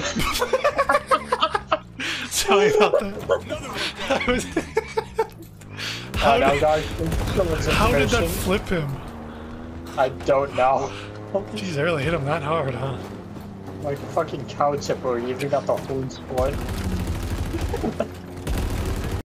Sorry about that. How, Oh, did, guys, how did that flip him? I don't know. Jeez, I really hit him that hard, huh? Like fucking cow tipper, you even got the whole sport.